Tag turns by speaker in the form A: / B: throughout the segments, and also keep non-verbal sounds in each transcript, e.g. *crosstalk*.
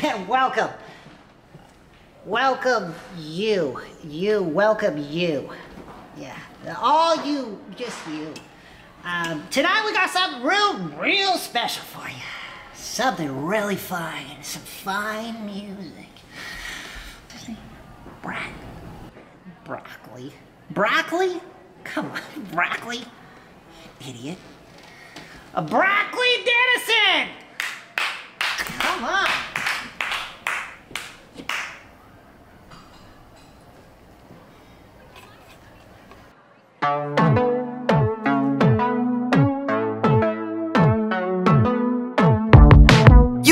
A: *laughs* welcome. Welcome you. You, welcome you. Yeah, all you, just you. Um, tonight we got something real, real special for you. Something really fine. Some fine music. Bra- broccoli. Broccoli? Come on, broccoli. Idiot. A broccoli Denniston! Come on.
B: You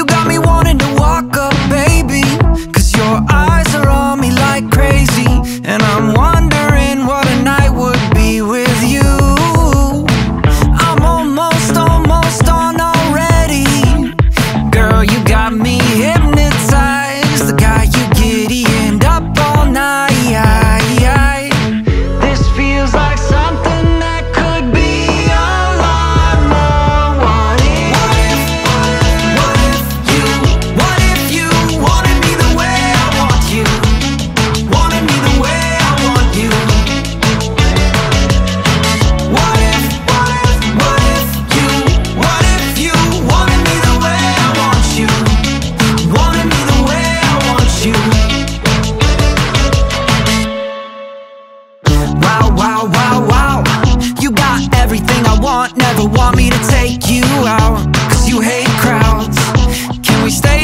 B: got me wanting to walk up, baby. Cause your eyes are on me like crazy. And I'm ever want me to take you out Cause you hate crowds. Can we stay